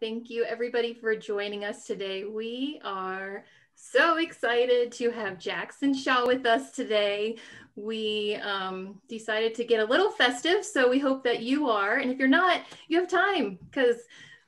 thank you everybody for joining us today. We are so excited to have Jax and Shaw with us today. We um, decided to get a little festive, so we hope that you are. And if you're not, you have time because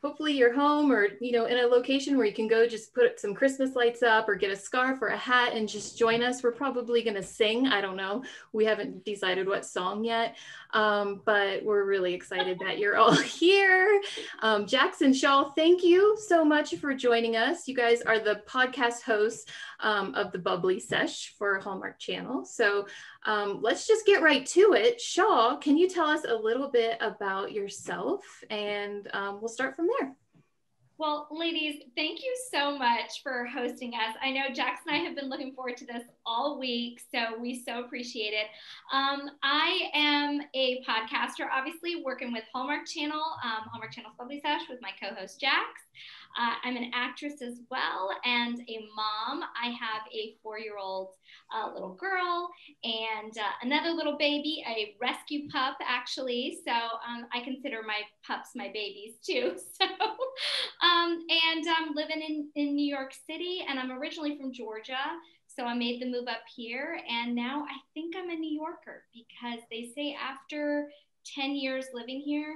hopefully you're home or you know in a location where you can go just put some christmas lights up or get a scarf or a hat and just join us we're probably going to sing i don't know we haven't decided what song yet um, but we're really excited that you're all here um, jax and shaw thank you so much for joining us you guys are the podcast hosts um, of the bubbly sesh for hallmark channel so um, let's just get right to it. Shaw, can you tell us a little bit about yourself? And um, we'll start from there. Well, ladies, thank you so much for hosting us. I know Jax and I have been looking forward to this all week, so we so appreciate it. Um, I am a podcaster, obviously working with Hallmark Channel, um, Hallmark Channel's Bubbly Sesh with my co-host Jax. Uh, I'm an actress as well and a mom. I have a four-year-old uh, little girl and uh, another little baby, a rescue pup actually. So um, I consider my pups my babies too. So um, and I'm living in, in New York City and I'm originally from Georgia. So I made the move up here and now I think I'm a New Yorker because they say after 10 years living here,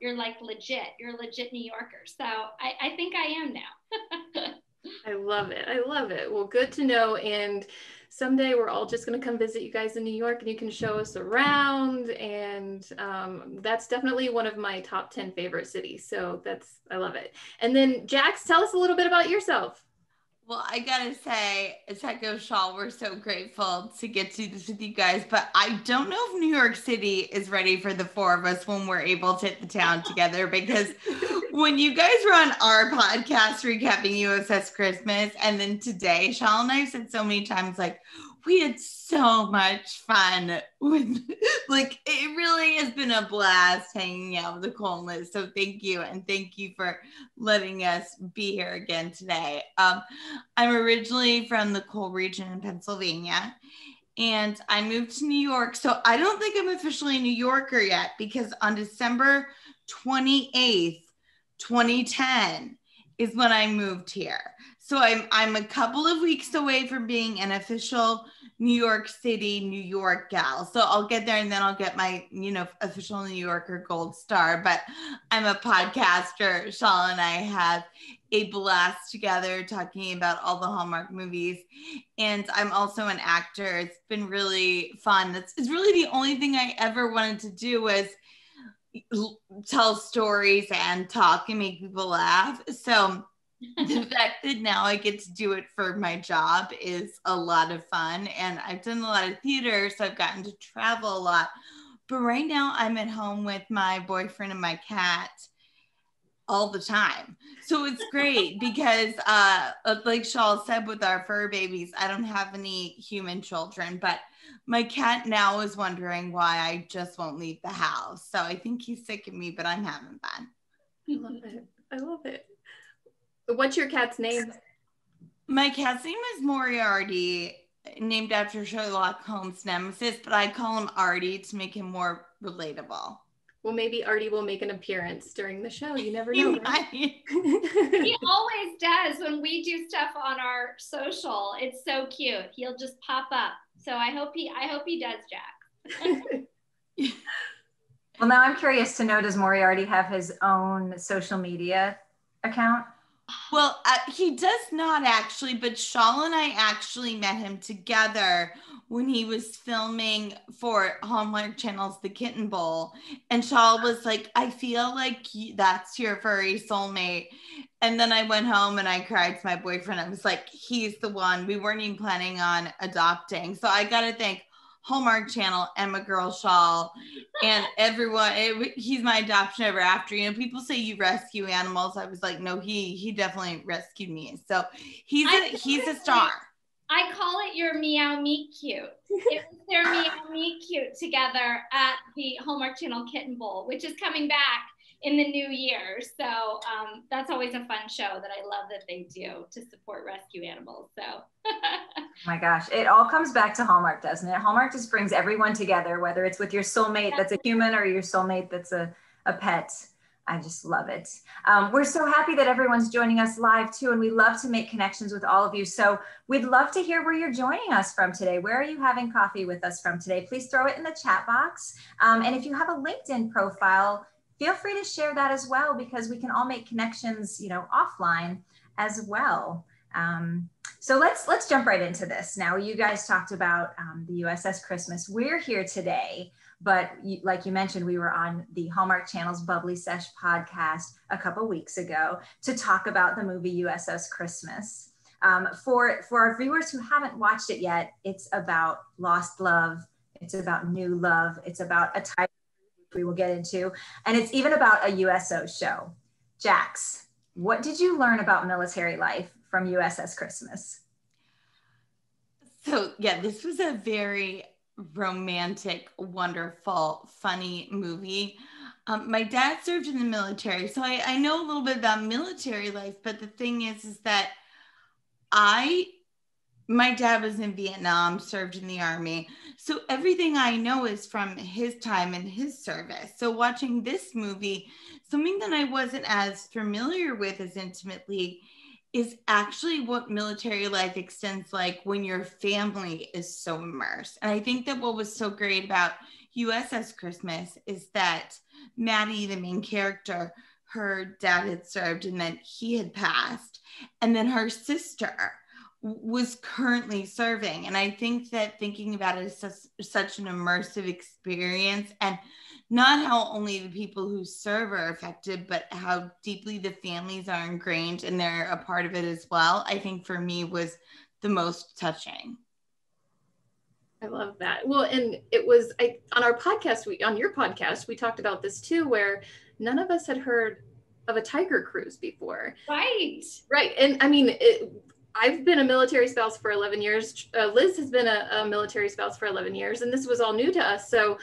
you're like legit. You're a legit New Yorker. So I, I think I am now. I love it. I love it. Well, good to know. And someday we're all just going to come visit you guys in New York and you can show us around. And um, that's definitely one of my top 10 favorite cities. So that's, I love it. And then, Jax, tell us a little bit about yourself. Well, I gotta say, Echo Shaw, we're so grateful to get to do this with you guys. But I don't know if New York City is ready for the four of us when we're able to hit the town together. Because when you guys were on our podcast recapping USS Christmas, and then today, Shaw and I said so many times, like, we had so much fun with like it really has been a blast hanging out with the Liz. So thank you and thank you for letting us be here again today. Um, I'm originally from the coal region in Pennsylvania and I moved to New York. So I don't think I'm officially a New Yorker yet because on December 28th, 2010 is when I moved here. So I'm I'm a couple of weeks away from being an official New York City, New York gal. So I'll get there and then I'll get my, you know, official New Yorker gold star. But I'm a podcaster. Shaw and I have a blast together talking about all the Hallmark movies. And I'm also an actor. It's been really fun. It's really the only thing I ever wanted to do was tell stories and talk and make people laugh. So the fact that now I get to do it for my job is a lot of fun. And I've done a lot of theater, so I've gotten to travel a lot. But right now, I'm at home with my boyfriend and my cat all the time. So it's great because, uh, like Shaw said, with our fur babies, I don't have any human children, but my cat now is wondering why I just won't leave the house. So I think he's sick of me, but I'm having fun. I love it. I love it. What's your cat's name? My cat's name is Moriarty, named after Sherlock Holmes' nemesis, but I call him Artie to make him more relatable. Well, maybe Artie will make an appearance during the show. You never know. Right? he always does when we do stuff on our social. It's so cute. He'll just pop up. So I hope he I hope he does, Jack. well, now I'm curious to know does Moriarty have his own social media account? Well, uh, he does not actually, but Shaw and I actually met him together when he was filming for Hallmark Channel's The Kitten Bowl. And Shaw was like, I feel like that's your furry soulmate. And then I went home and I cried to my boyfriend. I was like, he's the one. We weren't even planning on adopting. So I got to think Hallmark Channel, Emma Girl Shaw, and everyone. It, he's my adoption ever after. You know, people say you rescue animals. I was like, no, he he definitely rescued me. So he's a he's a star. I call it your meow meet cute. It was their meow meet cute together at the Hallmark Channel Kitten Bowl, which is coming back in the new year. So um, that's always a fun show that I love that they do to support rescue animals. So, oh my gosh, it all comes back to Hallmark, doesn't it? Hallmark just brings everyone together, whether it's with your soulmate that's a human or your soulmate that's a, a pet. I just love it. Um, we're so happy that everyone's joining us live too, and we love to make connections with all of you. So we'd love to hear where you're joining us from today. Where are you having coffee with us from today? Please throw it in the chat box. Um, and if you have a LinkedIn profile, feel free to share that as well because we can all make connections, you know, offline as well. Um, so let's let's jump right into this. Now, you guys talked about um, the USS Christmas. We're here today but you, like you mentioned, we were on the Hallmark Channel's Bubbly Sesh podcast a couple weeks ago to talk about the movie USS Christmas. Um, for for our viewers who haven't watched it yet, it's about lost love. It's about new love. It's about a type we will get into, and it's even about a USO show. Jax, what did you learn about military life from USS Christmas? So yeah, this was a very romantic, wonderful, funny movie. Um, my dad served in the military, so I, I know a little bit about military life. But the thing is, is that I, my dad was in Vietnam, served in the army, so everything I know is from his time and his service. So watching this movie, something that I wasn't as familiar with as intimately is actually what military life extends like when your family is so immersed. And I think that what was so great about USS Christmas is that Maddie, the main character, her dad had served and then he had passed. And then her sister was currently serving. And I think that thinking about it is such, such an immersive experience. And not how only the people who serve are affected, but how deeply the families are ingrained and they're a part of it as well, I think for me was the most touching. I love that. Well, and it was I, on our podcast, we on your podcast, we talked about this too, where none of us had heard of a tiger cruise before. Right. Right. And I mean, it, I've been a military spouse for 11 years. Uh, Liz has been a, a military spouse for 11 years, and this was all new to us. So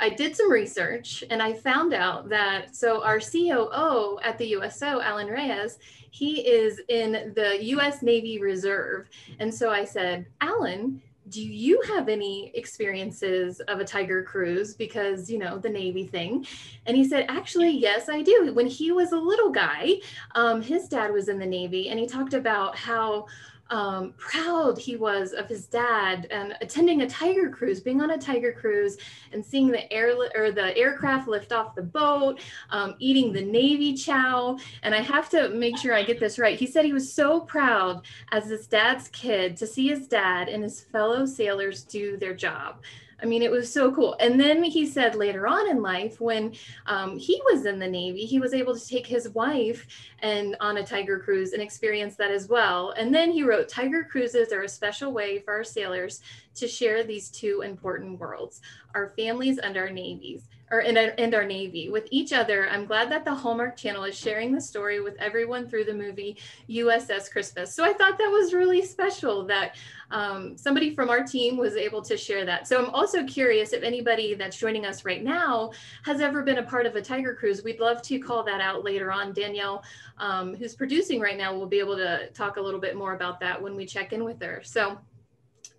I did some research and I found out that so our COO at the USO, Alan Reyes, he is in the US Navy Reserve. And so I said, Alan, do you have any experiences of a tiger cruise? Because you know the navy thing. And he said actually yes i do. When he was a little guy um, his dad was in the navy and he talked about how um, proud he was of his dad and attending a tiger cruise, being on a tiger cruise and seeing the air or the aircraft lift off the boat, um, eating the Navy chow. And I have to make sure I get this right. He said he was so proud as his dad's kid to see his dad and his fellow sailors do their job. I mean, it was so cool. And then he said later on in life, when um, he was in the Navy, he was able to take his wife and on a Tiger cruise and experience that as well. And then he wrote, Tiger cruises are a special way for our sailors to share these two important worlds, our families and our navies or and, and our Navy with each other. I'm glad that the Hallmark Channel is sharing the story with everyone through the movie USS Christmas. So I thought that was really special that um, somebody from our team was able to share that. So I'm also curious if anybody that's joining us right now has ever been a part of a Tiger Cruise. We'd love to call that out later on. Danielle, um, who's producing right now, will be able to talk a little bit more about that when we check in with her. So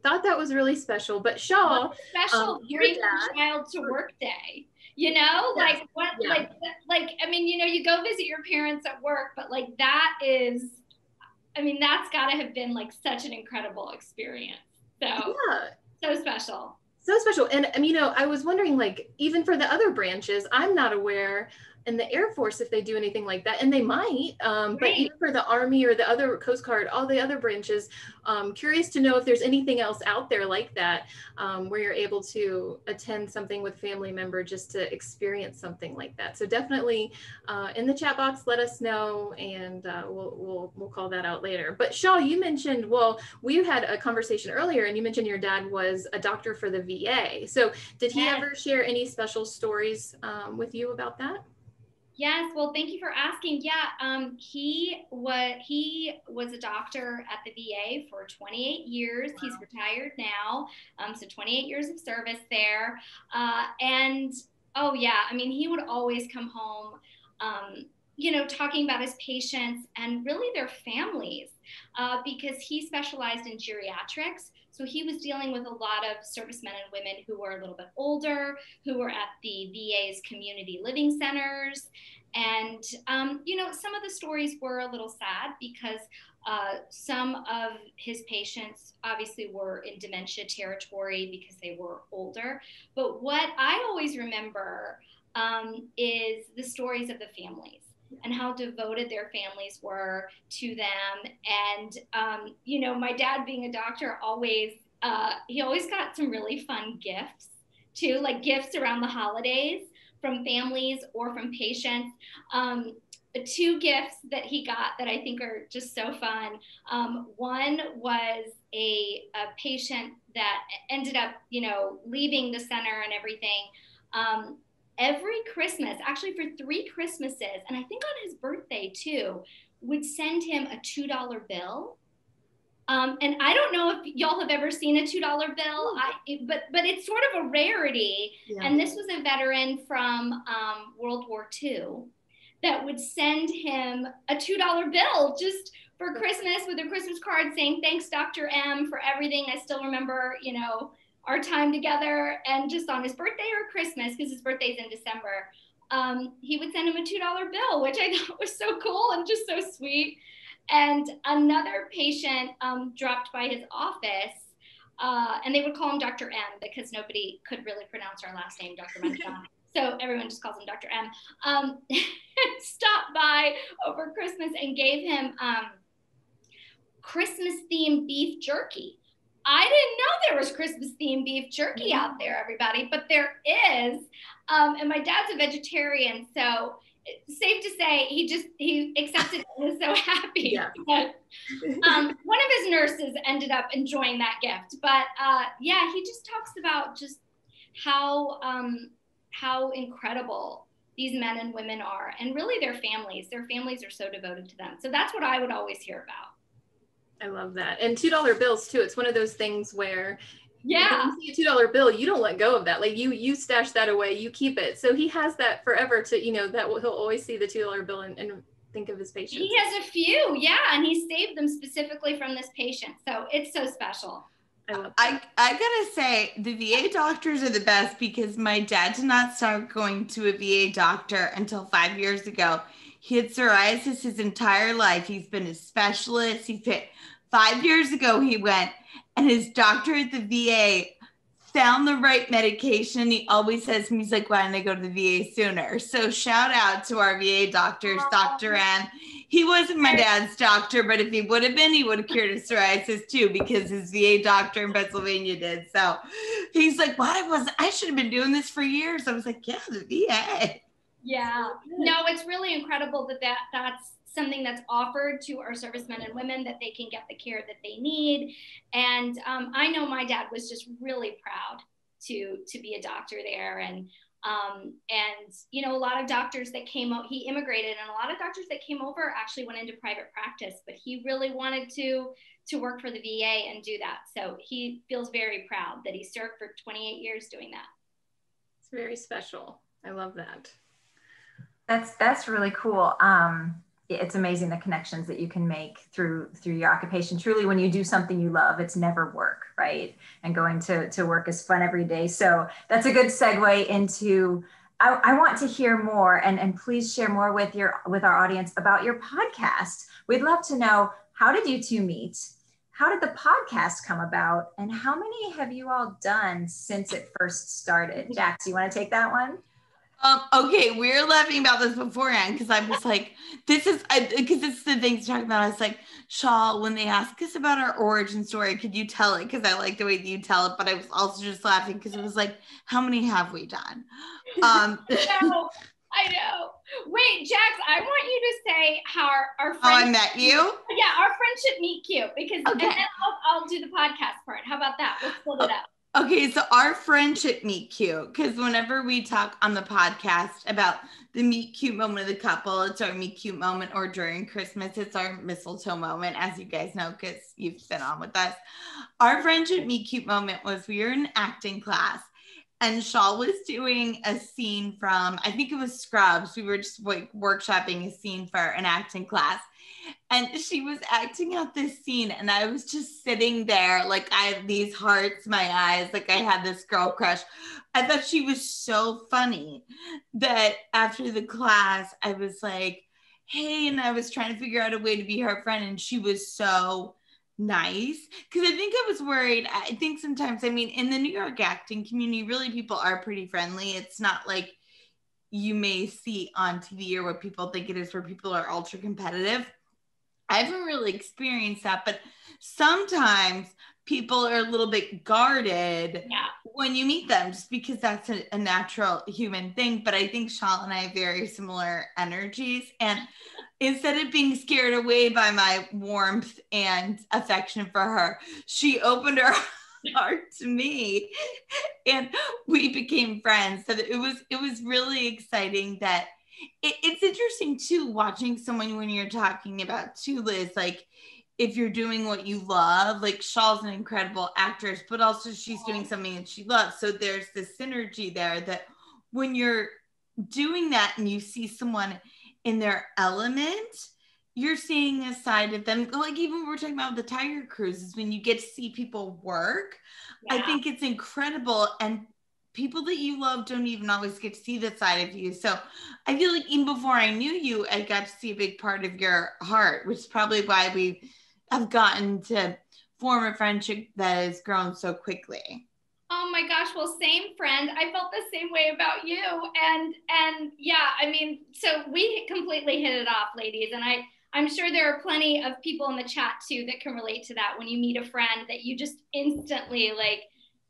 thought that was really special. But Shaw, special um, bring child to work day you know yes. like what yeah. like like i mean you know you go visit your parents at work but like that is i mean that's got to have been like such an incredible experience so yeah. so special so special and um, you know i was wondering like even for the other branches i'm not aware in the Air Force if they do anything like that, and they might. Um, right. But even for the Army or the other Coast Guard, all the other branches, um, curious to know if there's anything else out there like that um, where you're able to attend something with family member just to experience something like that. So definitely uh, in the chat box, let us know, and uh, we'll we'll we'll call that out later. But Shaw, you mentioned well, we had a conversation earlier, and you mentioned your dad was a doctor for the VA. So did he ever share any special stories um, with you about that? Yes, well, thank you for asking. Yeah, um, he was he was a doctor at the VA for 28 years. He's retired now, um, so 28 years of service there. Uh, and oh yeah, I mean, he would always come home, um, you know, talking about his patients and really their families uh, because he specialized in geriatrics. So he was dealing with a lot of servicemen and women who were a little bit older, who were at the VA's community living centers. and, um, you know, some of the stories were a little sad because uh, some of his patients obviously were in dementia territory because they were older. But what I always remember um, is the stories of the families and how devoted their families were to them. And, um, you know, my dad being a doctor always, uh, he always got some really fun gifts too, like gifts around the holidays from families or from patients. Um, two gifts that he got that I think are just so fun. Um, one was a, a, patient that ended up, you know, leaving the center and everything. Um, every Christmas, actually for three Christmases, and I think on his birthday too, would send him a $2 bill. Um, and I don't know if y'all have ever seen a $2 bill, I, it, but, but it's sort of a rarity. Yeah. And this was a veteran from um, World War II that would send him a $2 bill just for Christmas with a Christmas card saying, thanks, Dr. M, for everything. I still remember, you know, our time together and just on his birthday or Christmas, because his birthday's in December, um, he would send him a $2 bill, which I thought was so cool and just so sweet. And another patient um, dropped by his office, uh, and they would call him Dr. M because nobody could really pronounce our last name, Dr. So everyone just calls him Dr. M. Um, stopped by over Christmas and gave him um, Christmas themed beef jerky. I didn't know there was Christmas themed beef jerky out there, everybody, but there is. Um, and my dad's a vegetarian, so safe to say he just he accepted it and was so happy. Yeah. But, um, one of his nurses ended up enjoying that gift, but uh, yeah, he just talks about just how um, how incredible these men and women are, and really their families. Their families are so devoted to them. So that's what I would always hear about. I love that. And two dollar bills too. It's one of those things where yeah, you see a two dollar bill, you don't let go of that. Like you you stash that away, you keep it. So he has that forever to you know that he'll always see the two dollar bill and, and think of his patients. He has a few, yeah, and he saved them specifically from this patient. So it's so special. I, I, I gotta say the VA doctors are the best because my dad did not start going to a VA doctor until five years ago. He had psoriasis his entire life. He's been a specialist. He fit five years ago. He went, and his doctor at the VA found the right medication. He always says he's like, why didn't I go to the VA sooner? So shout out to our VA doctors, Dr. N. He wasn't my dad's doctor, but if he would have been, he would have cured his psoriasis too, because his VA doctor in Pennsylvania did. So he's like, why was I should have been doing this for years? I was like, yeah, the VA. Yeah. No, it's really incredible that, that that's something that's offered to our servicemen and women that they can get the care that they need. And um, I know my dad was just really proud to to be a doctor there. And um, and you know a lot of doctors that came out he immigrated and a lot of doctors that came over actually went into private practice but he really wanted to to work for the va and do that. So he feels very proud that he served for 28 years doing that. It's very special. I love that that's that's really cool. Um, it's amazing the connections that you can make through through your occupation. Truly, when you do something you love, it's never work, right? And going to to work is fun every day. So that's a good segue into. I, I want to hear more, and and please share more with your with our audience about your podcast. We'd love to know how did you two meet? How did the podcast come about? And how many have you all done since it first started? Jax, you want to take that one? Um, okay, we were laughing about this beforehand because I was like, this is because it's the thing things talking about. I was like, Shaw, when they ask us about our origin story, could you tell it? Because I like the way that you tell it, but I was also just laughing because it was like, how many have we done? Um, no, I know. Wait, Jax, I want you to say how our, our friendship, Oh, I met you? Yeah, our friendship meet cute because okay. and then I'll, I'll do the podcast part. How about that? Let's split it up. Okay, so our friendship meet cute because whenever we talk on the podcast about the meet cute moment of the couple, it's our meet cute moment, or during Christmas, it's our mistletoe moment, as you guys know, because you've been on with us. Our friendship meet cute moment was we were in acting class and Shaw was doing a scene from, I think it was Scrubs. We were just like workshopping a scene for an acting class. And she was acting out this scene, and I was just sitting there, like I have these hearts, my eyes, like I had this girl crush. I thought she was so funny that after the class, I was like, hey, and I was trying to figure out a way to be her friend, and she was so nice because I think I was worried. I think sometimes, I mean, in the New York acting community, really people are pretty friendly. It's not like you may see on TV or what people think it is, where people are ultra competitive. I haven't really experienced that, but sometimes people are a little bit guarded yeah. when you meet them just because that's a, a, natural human thing. But I think Shaw and I have very similar energies. And instead of being scared away by my warmth and affection for her, she opened her heart to me and we became friends. So it was it was really exciting that it, it's interesting too watching someone when you're talking about too, Liz, like if you're doing what you love, like Shaw's an incredible actress, but also she's doing something that she loves. So there's this synergy there that when you're doing that and you see someone in their element, you're seeing a side of them. Like even we're talking about the Tiger Cruises, when you get to see people work, yeah. I think it's incredible. And people that you love don't even always get to see that side of you. So I feel like even before I knew you, I got to see a big part of your heart, which is probably why we have gotten to form a friendship that has grown so quickly. Oh my gosh, well same friend. I felt the same way about you and and yeah, I mean, so we completely hit it off ladies and I I'm sure there are plenty of people in the chat too that can relate to that when you meet a friend that you just instantly like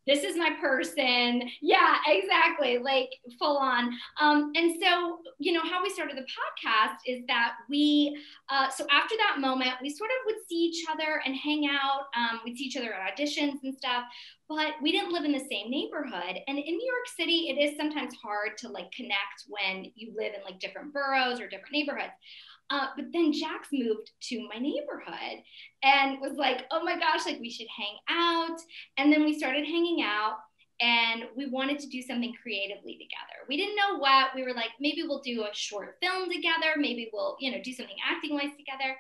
this is my person. Yeah, exactly. Like full on. Um, and so, you know, how we started the podcast is that we, uh, so after that moment, we sort of would see each other and hang out. Um, we'd see each other at auditions and stuff, but we didn't live in the same neighborhood. And in New York City, it is sometimes hard to like connect when you live in like different boroughs or different neighborhoods. Uh, but then Jax moved to my neighborhood and was like, oh my gosh, like we should hang out. And then we started hanging out and we wanted to do something creatively together. We didn't know what. We were like, maybe we'll do a short film together. Maybe we'll, you know, do something acting wise together.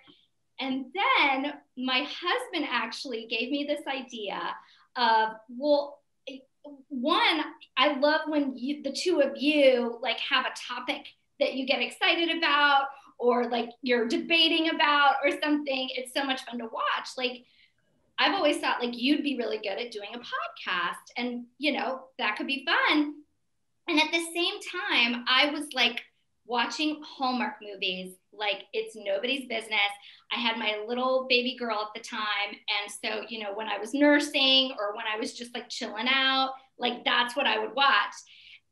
And then my husband actually gave me this idea of, well, one, I love when you, the two of you like have a topic that you get excited about or like you're debating about or something. It's so much fun to watch. Like I've always thought like you'd be really good at doing a podcast and you know, that could be fun. And at the same time, I was like watching Hallmark movies like it's nobody's business. I had my little baby girl at the time. And so, you know, when I was nursing or when I was just like chilling out, like that's what I would watch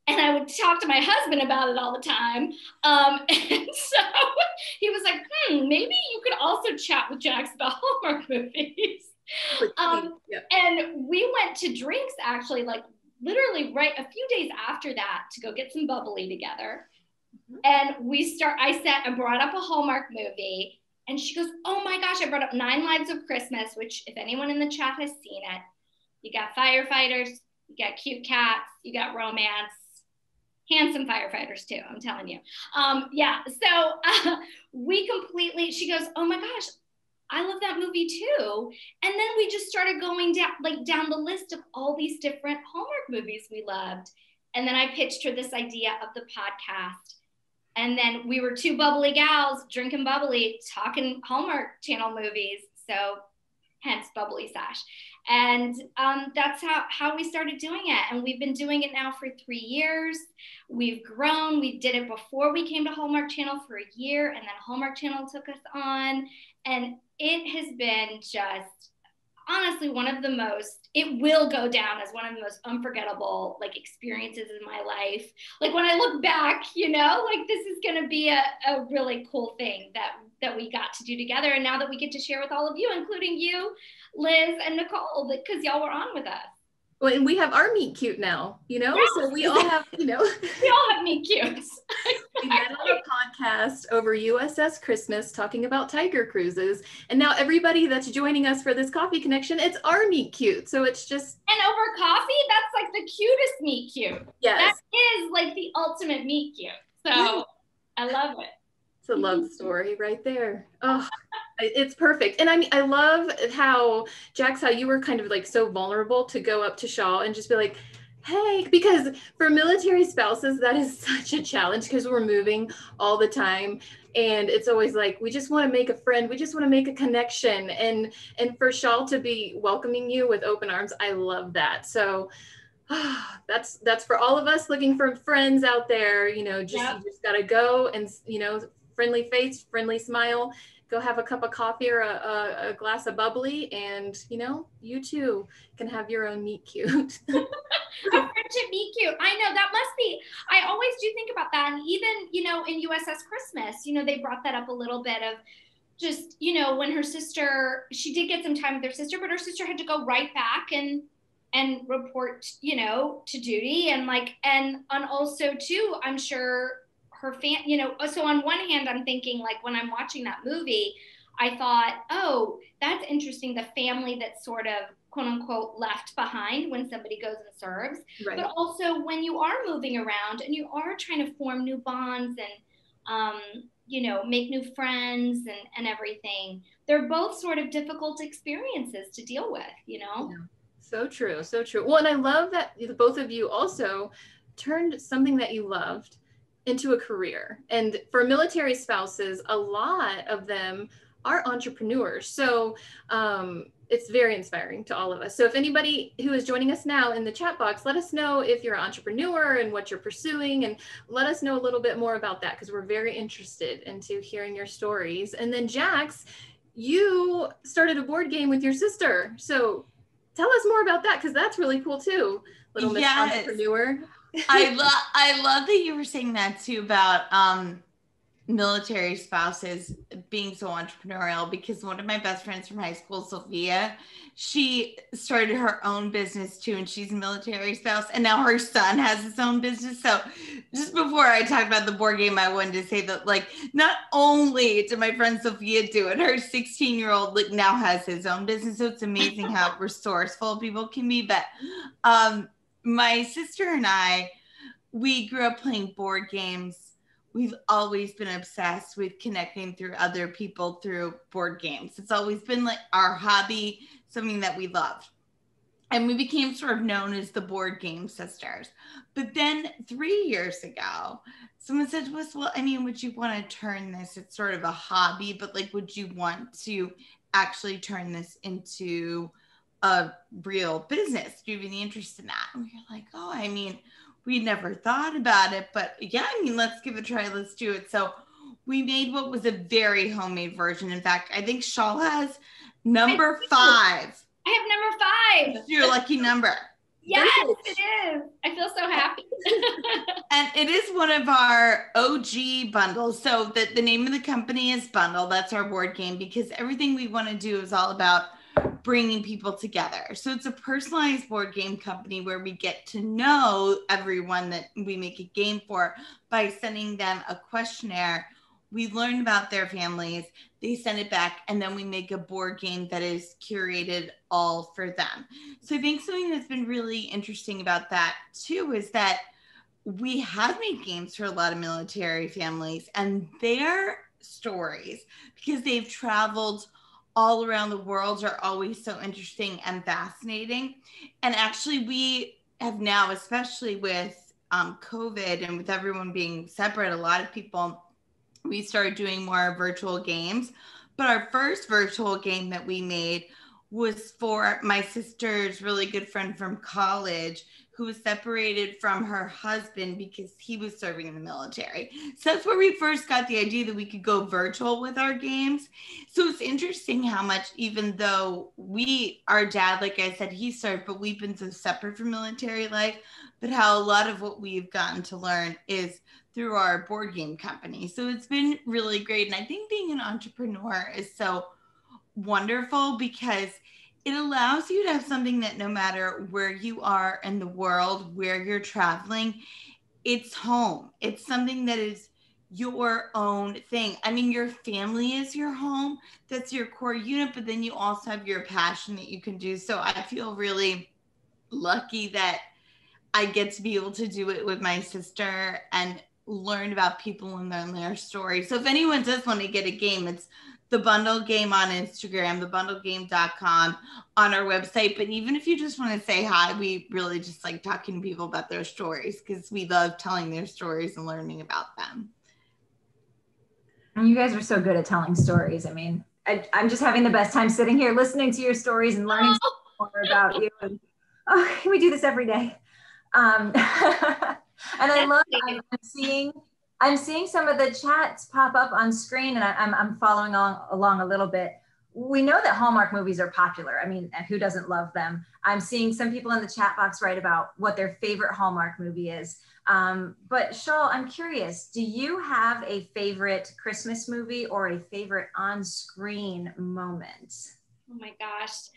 and I would talk to my husband about it all the time. Um, and so he was like, hmm, maybe you could also chat with Jax about Hallmark movies. Um, yeah. And we went to drinks actually, like literally right a few days after that to go get some bubbly together. Mm-hmm. And we start, I said, I brought up a Hallmark movie. And she goes, Oh my gosh, I brought up Nine Lives of Christmas, which, if anyone in the chat has seen it, you got firefighters, you got cute cats, you got romance, handsome firefighters too i'm telling you. Um, yeah so uh, we completely she goes oh my gosh i love that movie too. And then we just started going down like down the list of all these different hallmark movies we loved. And then i pitched her this idea of the podcast. And then we were two bubbly gals drinking bubbly talking hallmark channel movies. So hence bubbly sesh. And um, that's how, how we started doing it. And we've been doing it now for three years. We've grown. We did it before we came to hallmark channel for a year and then hallmark channel took us on. And it has been just honestly one of the most it will go down as one of the most unforgettable like experiences in my life. Like when i look back you know like this is going to be a, a really cool thing that that we got to do together and now that we get to share with all of you including you liz and nicole because y'all were on with us Well, and we have our meet cute now, you know, Yes. so we all have, you know, We all have meet cutes. we met on a podcast over USS Christmas talking about tiger cruises. And now everybody that's joining us for this coffee connection, it's our meet cute. So it's just, And over coffee, that's like the cutest meet cute. yes, That is like the ultimate meet cute. So I love it. it's a love mm-hmm. story right there. Oh, it's perfect. And I mean, I love how, Jax, how you were kind of like so vulnerable to go up to Shaw and just be like, hey, because for military spouses, that is such a challenge because we're moving all the time. And it's always like, we just want to make a friend. We just want to make a connection. And and for Shaw to be welcoming you with open arms, I love that. So that's that's for all of us looking for friends out there. You know, just Yep. you just gotta go and you know, friendly face, friendly smile. Go have a cup of coffee or a, a, a glass of bubbly, and you know, you too can have your own meet cute. a friendship meet cute. I know that must be. I always do think about that, and even you know in USS Christmas, you know they brought that up a little bit of just you know when her sister she did get some time with her sister, but her sister had to go right back and and report you know to duty and like and and also too I'm sure her fan you know so on one hand I'm thinking like when I'm watching that movie I thought oh that's interesting the family that's sort of quote unquote left behind when somebody goes and serves right. but also when you are moving around and you are trying to form new bonds and um, you know make new friends and, and everything they're both sort of difficult experiences to deal with you know So true, so true. Well, and I love that the both of you also turned something that you loved into a career. And for military spouses, a lot of them are entrepreneurs. So um, it's very inspiring to all of us. So if anybody who is joining us now in the chat box, let us know if you're an entrepreneur and what you're pursuing, and let us know a little bit more about that because we're very interested into hearing your stories. And then Jax, you started a board game with your sister. So tell us more about that because that's really cool too little miss Yes. entrepreneur I love I love that you were saying that too about um military spouses being so entrepreneurial because one of my best friends from high school, Sophia, she started her own business too, and she's a military spouse, and now her son has his own business. So, just before I talk about the board game, I wanted to say that, like, not only did my friend Sophia do it, her 16 year old like now has his own business. So it's amazing how resourceful people can be. But um, my sister and I, we grew up playing board games we've always been obsessed with connecting through other people through board games. It's always been like our hobby, something that we loved. And we became sort of known as the board game sisters. But then three years ago, someone said to us, Well, I mean, would you want to turn this? It's sort of a hobby, but like, would you want to actually turn this into a real business? Do you have any interest in that? And we were like, Oh, I mean, we never thought about it, but yeah, I mean, let's give it a try. Let's do it. So we made what was a very homemade version. In fact, I think Shaw has number five. i have number five It's your lucky number. yes it is i feel so happy And it is one of our OG bundles. So the, the name of the company is Bundle. That's our board game because everything we want to do is all about bringing people together. So it's a personalized board game company where we get to know everyone that we make a game for by sending them a questionnaire. We learn about their families, they send it back, and then we make a board game that is curated all for them. So I think something that's been really interesting about that too is that we have made games for a lot of military families and their stories because they've traveled all around the world are always so interesting and fascinating. And actually we have now especially with um, covid and with everyone being separate a lot of people we started doing more virtual games. But our first virtual game that we made was for my sister's really good friend from college who was separated from her husband because he was serving in the military. So that's where we first got the idea that we could go virtual with our games. So it's interesting how much, even though we, our dad, like I said, he served, but we've been so separate from military life, but how a lot of what we've gotten to learn is through our board game company. So it's been really great. And I think being an entrepreneur is so wonderful because it allows you to have something that no matter where you are in the world, where you're traveling, it's home. It's something that is your own thing. I mean, your family is your home, that's your core unit, but then you also have your passion that you can do. So I feel really lucky that I get to be able to do it with my sister and learn about people and learn their stories. So if anyone does want to get a game, it's the bundle game on Instagram, thebundlegame.com on our website. But even if you just want to say hi, we really just like talking to people about their stories because we love telling their stories and learning about them. And you guys are so good at telling stories. I mean, I, am just having the best time sitting here listening to your stories and learning oh. more about you. And, oh, we do this every day. Um, and I love I'm seeing I'm seeing some of the chats pop up on screen, and I'm, I'm following along, along a little bit. We know that Hallmark movies are popular. I mean, who doesn't love them? I'm seeing some people in the chat box write about what their favorite Hallmark movie is. Um, but Shaw, I'm curious, do you have a favorite Christmas movie or a favorite on-screen moment? Oh my gosh.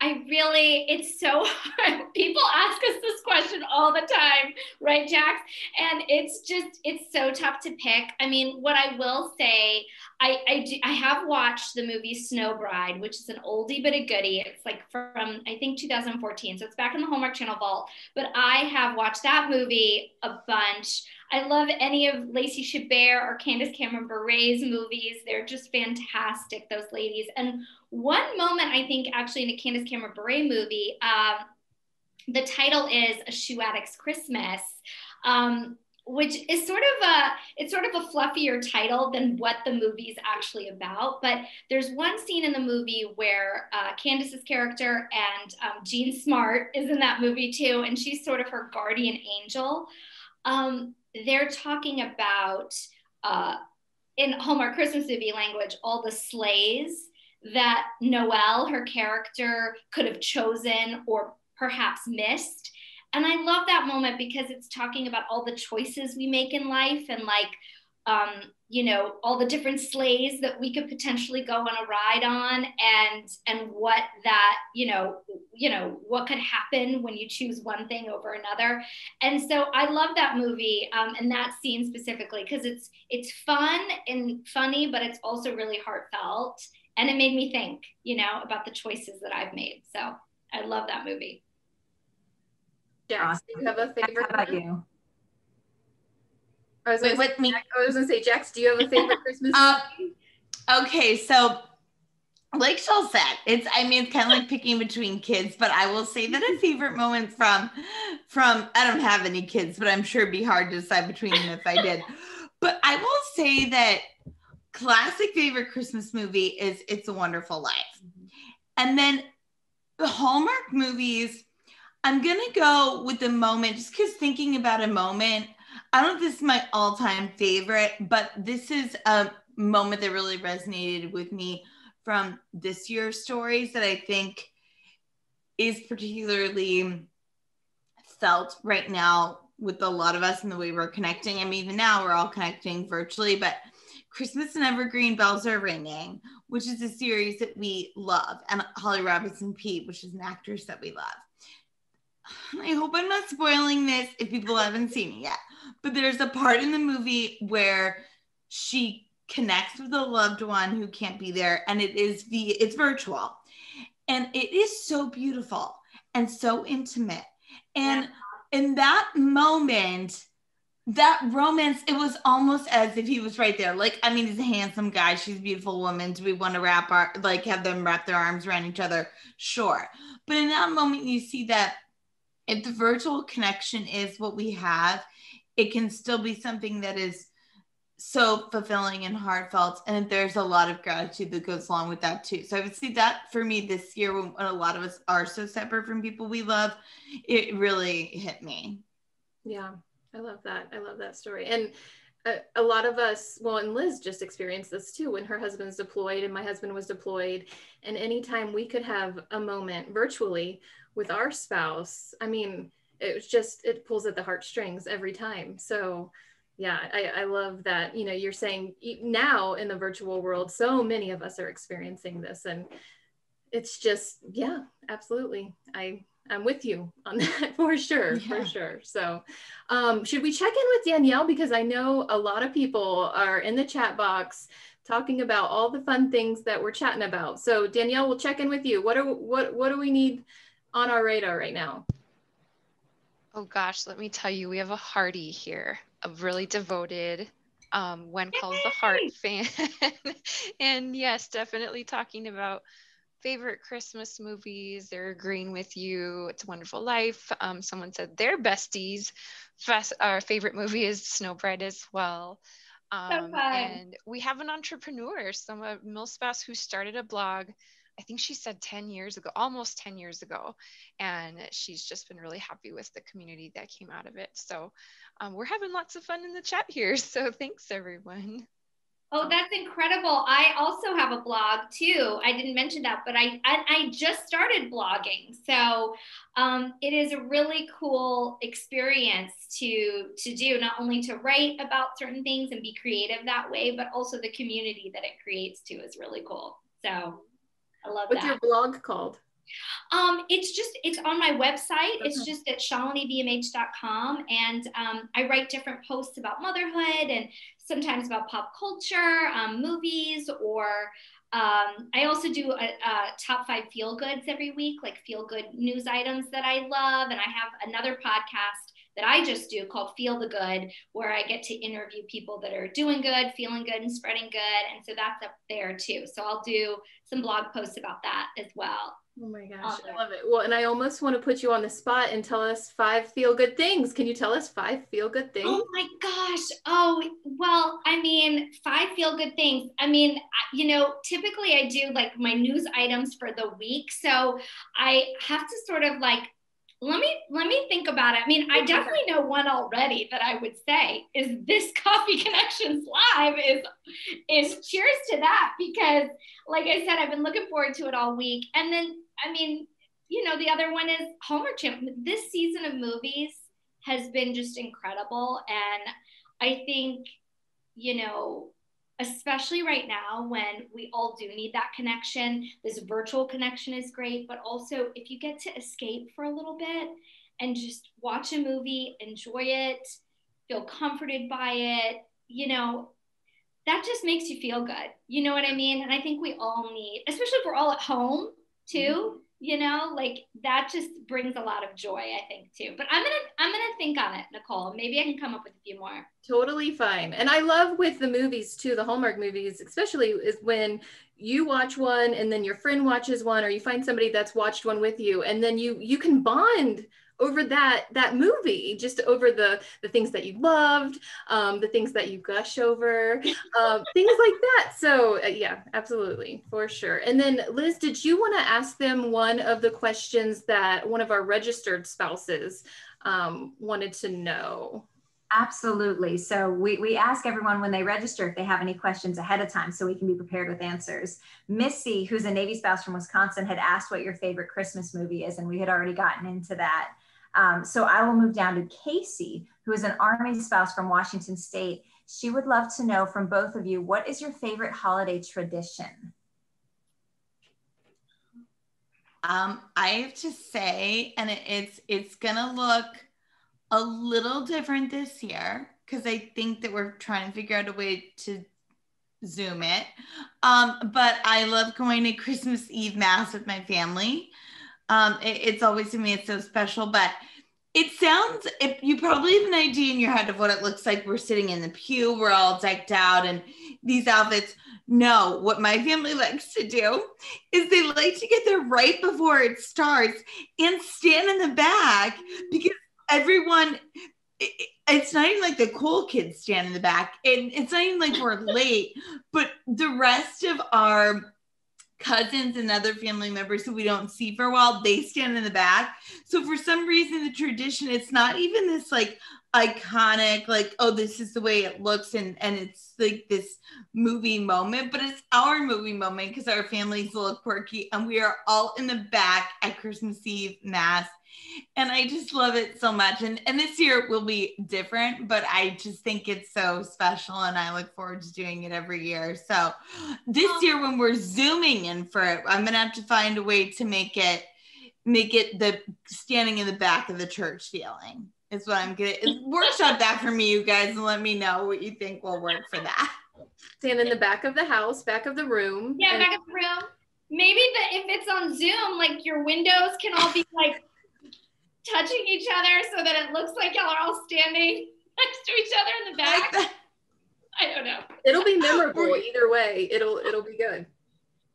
I really, it's so hard. People ask us this question all the time, right, Jax? And it's just, it's so tough to pick. I mean, what I will say, I I, do, I have watched the movie Snow Bride, which is an oldie but a goodie. It's like from I think 2014, so it's back in the Hallmark Channel vault. But I have watched that movie a bunch. I love any of Lacey Chabert or Candace Cameron Bure's movies. They're just fantastic, those ladies. And one moment, I think, actually, in a Candace Cameron Bure movie, um, the title is A Shoe Addict's Christmas. Um, which is sort of a it's sort of a fluffier title than what the movie's actually about but there's one scene in the movie where uh, candace's character and um, jean smart is in that movie too and she's sort of her guardian angel um, they're talking about uh, in Hallmark Christmas movie language all the sleighs that Noelle, her character, could have chosen or perhaps missed. And I love that moment because it's talking about all the choices we make in life and like um, you know all the different sleighs that we could potentially go on a ride on and and what that you know you know what could happen when you choose one thing over another. And so i love that movie um, and that scene specifically because it's it's fun and funny but it's also really heartfelt. And it made me think you know about the choices that i've made. So i love that movie. Jax, do you have a favorite? How about you? I was Wait, what me? I was gonna say, Jax, do you have a favorite Christmas uh, movie? Okay, so like Shaw said, it's I mean it's kind of like picking between kids, but I will say that a favorite moment from from I don't have any kids, but I'm sure it'd be hard to decide between them if I did. But I will say that classic favorite Christmas movie is It's a Wonderful Life. And then the Hallmark movies, I'm gonna go with the moment just because thinking about a moment I don't know if this is my all time favorite, but this is a moment that really resonated with me from this year's stories that I think is particularly felt right now with a lot of us and the way we're connecting. I mean, even now we're all connecting virtually, but Christmas and Evergreen Bells Are Ringing, which is a series that we love, and Holly Robinson Peete, which is an actress that we love. I hope I'm not spoiling this if people haven't seen it yet but there's a part in the movie where she connects with a loved one who can't be there and it is the it's virtual. And it is so beautiful and so intimate. And yeah. in that moment that romance it was almost as if he was right there. Like i mean he's a handsome guy. She's a beautiful woman. Do we want to wrap our like have them wrap their arms around each other? Sure. But in that moment you see that if the virtual connection is what we have it can still be something that is so fulfilling and heartfelt and there's a lot of gratitude that goes along with that too. So i would see that for me this year when, when a lot of us are so separate from people we love it really hit me. Yeah i love that. I love that story. And a, a lot of us well and liz just experienced this too when her husband's deployed and my husband was deployed. And anytime we could have a moment virtually with our spouse i mean it was just it pulls at the heartstrings every time. So yeah I, I love that you know you're saying now in the virtual world so many of us are experiencing this and it's just yeah absolutely. I i'm with you on that for sure yeah. for sure. So um, should we check in with danielle? Because i know a lot of people are in the chat box talking about all the fun things that we're chatting about. So danielle we'll check in with you. What are what what do we need on our radar right now oh gosh let me tell you we have a hearty here a really devoted um, when calls the heart fan and yes definitely talking about favorite Christmas movies. They're agreeing with you. It's a Wonderful Life. Um, someone said their besties' our favorite movie is Snow Bride as well. Um, so and we have an entrepreneur, some of Milspouse, who started a blog. I think she said 10 years ago, almost 10 years ago. And she's just been really happy with the community that came out of it. So um, we're having lots of fun in the chat here. So thanks, everyone. Oh, that's incredible. I also have a blog too. I didn't mention that, but I I, I just started blogging. So um, it is a really cool experience to to do, not only to write about certain things and be creative that way, but also the community that it creates too is really cool. So I love What's that. your blog called? Um, it's just it's on my website. Okay. It's just at shalinievmh.com, and um, I write different posts about motherhood and sometimes about pop culture, um, movies, or um, I also do a, a top five feel goods every week, like feel good news items that I love, and I have another podcast that I just do called Feel the Good, where I get to interview people that are doing good, feeling good, and spreading good. And so that's up there too. So I'll do some blog posts about that as well. Oh my gosh, I love it. Well, and I almost want to put you on the spot and tell us five feel good things. Can you tell us five feel good things? Oh my gosh. Oh, well, I mean, five feel good things. I mean, you know, typically I do like my news items for the week. So I have to sort of like let me let me think about it. I mean, I definitely know one already that I would say is this Coffee Connections live is is cheers to that because like I said, I've been looking forward to it all week. And then I mean, you know, the other one is Hallmark Channel. This season of movies has been just incredible. And I think, you know, especially right now when we all do need that connection, this virtual connection is great. But also, if you get to escape for a little bit and just watch a movie, enjoy it, feel comforted by it, you know, that just makes you feel good. You know what I mean? And I think we all need, especially if we're all at home too mm-hmm. You know like that just brings a lot of joy i think too. But i'm gonna i'm gonna think on it nicole. Maybe i can come up with a few more. Totally fine. And i love with the movies too the hallmark movies especially is when you watch one and then your friend watches one or you find somebody that's watched one with you and then you you can bond over that that movie just over the the things that you loved um, the things that you gush over um, things like that so uh, yeah absolutely for sure and then liz did you want to ask them one of the questions that one of our registered spouses um, wanted to know Absolutely. So we, we ask everyone when they register if they have any questions ahead of time so we can be prepared with answers. Missy, who's a Navy spouse from Wisconsin, had asked what your favorite Christmas movie is, and we had already gotten into that. Um, so I will move down to Casey, who is an Army spouse from Washington State. She would love to know from both of you what is your favorite holiday tradition? Um, I have to say, and it, it's it's gonna look a little different this year because I think that we're trying to figure out a way to zoom it. Um, but I love going to Christmas Eve mass with my family. Um, it, it's always to me, it's so special. But it sounds, if you probably have an idea in your head of what it looks like. We're sitting in the pew, we're all decked out, and these outfits. No, what my family likes to do is they like to get there right before it starts and stand in the back because everyone it's not even like the cool kids stand in the back and it's not even like we're late but the rest of our cousins and other family members who we don't see for a while, they stand in the back. So for some reason, the tradition, it's not even this like iconic like oh this is the way it looks and and it's like this movie moment but it's our movie moment because our a little quirky and we are all in the back at christmas eve mass and i just love it so much and and this year will be different but i just think it's so special and i look forward to doing it every year so this oh. year when we're zooming in for it i'm gonna have to find a way to make it make it the standing in the back of the church feeling is what I'm gonna workshop that for me, you guys, and let me know what you think will work for that. Stand in the back of the house, back of the room. Yeah, and- back of the room. Maybe the if it's on Zoom, like your windows can all be like touching each other so that it looks like y'all are all standing next to each other in the back. Like I don't know. It'll be memorable either way. It'll it'll be good.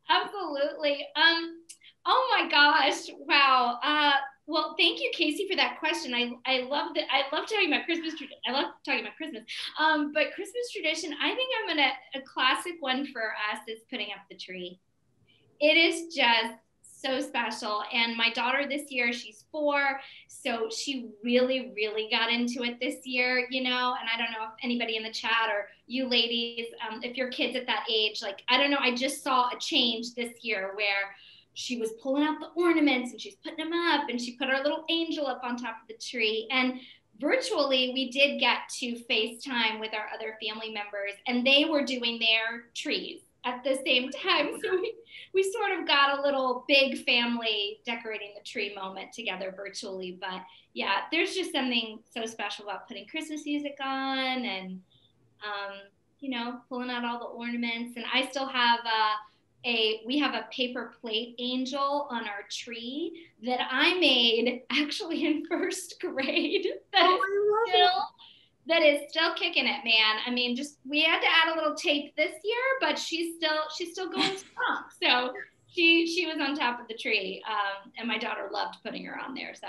Absolutely. Um. Oh my gosh! Wow. Uh, well, thank you, Casey, for that question. I, I love that. I love talking about Christmas. I love talking about Christmas. Um, but Christmas tradition, I think I'm gonna a classic one for us is putting up the tree. It is just so special. And my daughter this year, she's four, so she really, really got into it this year. You know, and I don't know if anybody in the chat or you ladies, um, if your kids at that age, like I don't know, I just saw a change this year where she was pulling out the ornaments and she's putting them up and she put our little angel up on top of the tree and virtually we did get to facetime with our other family members and they were doing their trees at the same time. So we, we sort of got a little big family decorating the tree moment together virtually. But yeah there's just something so special about putting christmas music on and um, you know pulling out all the ornaments. And i still have uh, a we have a paper plate angel on our tree that I made actually in first grade. That oh, is still that is still kicking it, man. I mean, just we had to add a little tape this year, but she's still she's still going strong. So she she was on top of the tree, um, and my daughter loved putting her on there. So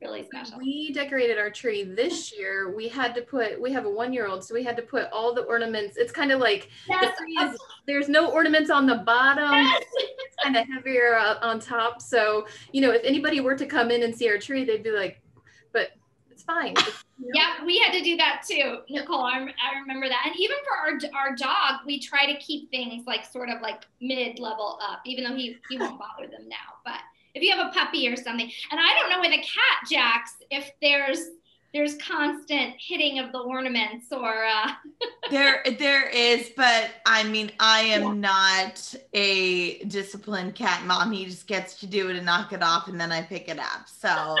really special. We decorated our tree this year. We had to put, we have a one year old, so we had to put all the ornaments. It's kind of like yes. the tree is, there's no ornaments on the bottom. Yes. It's kind of heavier on top. So, you know, if anybody were to come in and see our tree, they'd be like, but fine. It's, you know. Yeah, we had to do that too, Nicole. I, I remember that. And even for our, our dog, we try to keep things like sort of like mid level up, even though he, he won't bother them now. But if you have a puppy or something. And I don't know with a cat, Jax, if there's there's constant hitting of the ornaments or uh... there there is but i mean i am yeah. not a disciplined cat mom he just gets to do it and knock it off and then i pick it up so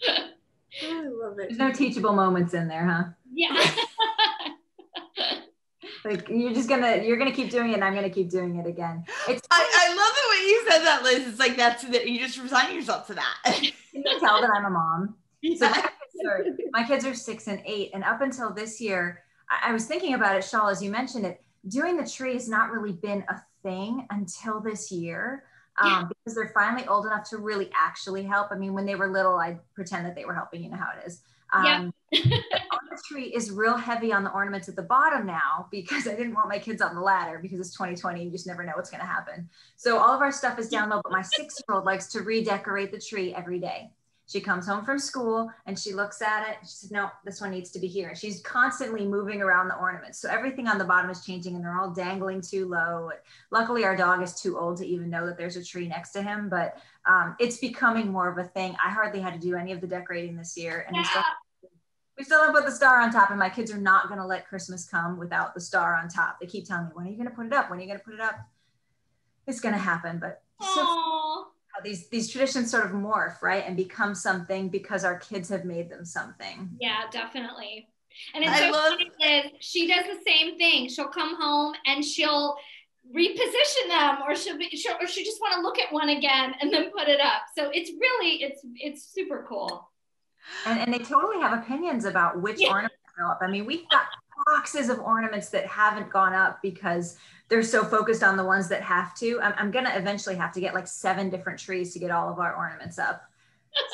I love it. There's no teachable moments in there, huh? Yeah. like you're just gonna you're gonna keep doing it and i'm gonna keep doing it again. It's I, I love the way you said that liz. It's like that's that you just resign yourself to that. Can you tell that i'm a mom. So my kids, are, my kids are six and eight and up until this year I, I was thinking about it Shaw as you mentioned it. Doing the tree has not really been a thing until this year um, because they're finally old enough to really actually help. I mean, when they were little, I pretend that they were helping. You know how it is. Um, yeah. the tree is real heavy on the ornaments at the bottom now because I didn't want my kids on the ladder because it's 2020. You just never know what's going to happen. So all of our stuff is down low, but my six year old likes to redecorate the tree every day. She comes home from school and she looks at it. She says, No, this one needs to be here. And she's constantly moving around the ornaments. So everything on the bottom is changing and they're all dangling too low. Luckily, our dog is too old to even know that there's a tree next to him, but um, it's becoming more of a thing. I hardly had to do any of the decorating this year. And yeah. we, still, we still have put the star on top, and my kids are not going to let Christmas come without the star on top. They keep telling me, When are you going to put it up? When are you going to put it up? It's going to happen, but. So, these these traditions sort of morph right and become something because our kids have made them something. Yeah definitely. And it's I so love- funny that she does the same thing. She'll come home and she'll reposition them or she'll be she'll, or she just want to look at one again and then put it up. So it's really it's it's super cool. And, and they totally have opinions about which yeah. ornaments go up. I mean we've got boxes of ornaments that haven't gone up because they're so focused on the ones that have to. I'm, I'm going to eventually have to get like seven different trees to get all of our ornaments up.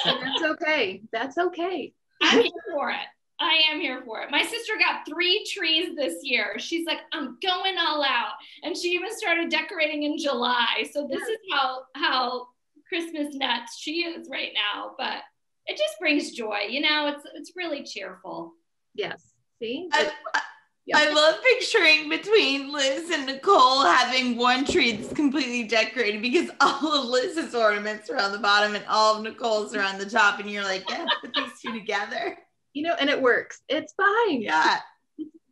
So. That's okay. That's okay. I'm here for it. I am here for it. My sister got three trees this year. She's like, I'm going all out. And she even started decorating in July. So this is how how Christmas nuts she is right now. But it just brings joy. You know, it's it's really cheerful. Yes. See? I, I, Yeah. I love picturing between Liz and Nicole having one tree that's completely decorated because all of Liz's ornaments are on the bottom and all of Nicole's are on the top, and you're like, yeah, put these two together. You know, and it works. It's fine. Yeah.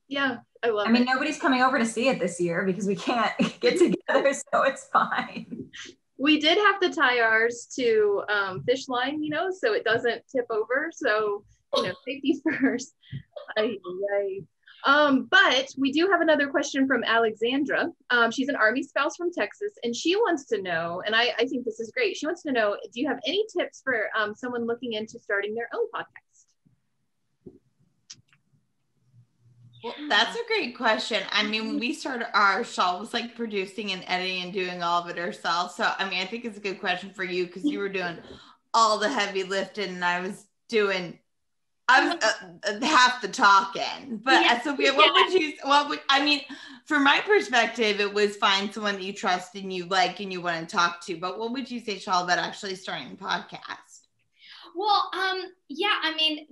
Yeah. I love I mean, it. nobody's coming over to see it this year because we can't get together, so it's fine. We did have to tie ours to um, fish line, you know, so it doesn't tip over. So, you know, safety first. I, ay. Um, but we do have another question from Alexandra. Um, she's an Army spouse from Texas, and she wants to know, and I, I think this is great. She wants to know, do you have any tips for um, someone looking into starting their own podcast? Well, that's a great question. I mean, we started our show was like producing and editing and doing all of it herself. So, I mean, I think it's a good question for you because you were doing all the heavy lifting and I was doing, I was uh, uh, half the talking. But Yeah. so, Sophia, what would you, what would, I mean, from my perspective, it was find someone that you trust and you like and you want to talk to. But what would you say, Shaw, about actually starting a podcast? Well, um, yeah, I mean,